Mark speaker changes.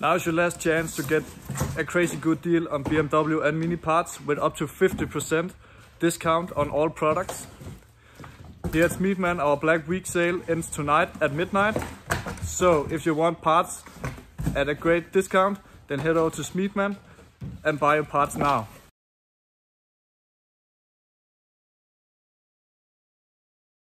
Speaker 1: Now is your last chance to get a crazy good deal on BMW and Mini parts with up to 50% discount on all products. Here at Schmiedmann, our Black Week sale ends tonight at midnight. So if you want parts at a great discount, then head over to Schmiedmann and buy your parts now.